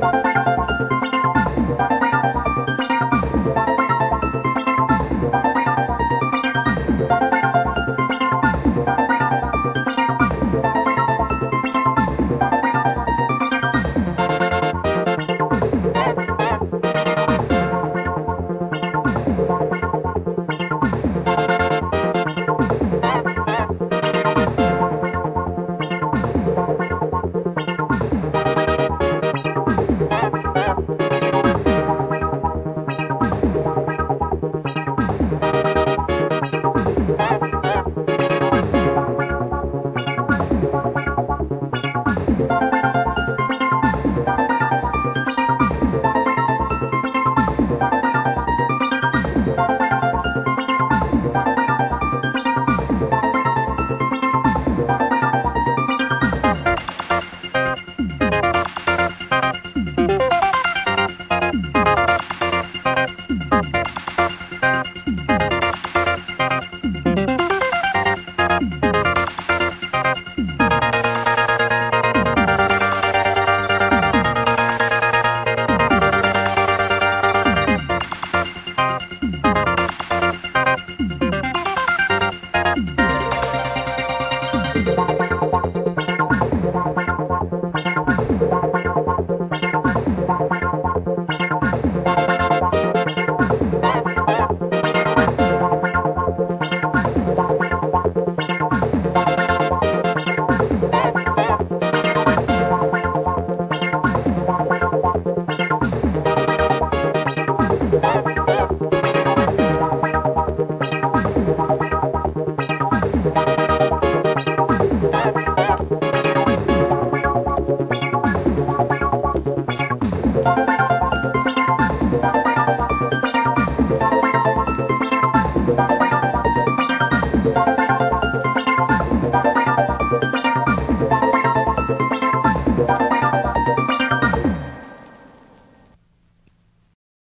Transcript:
Bye.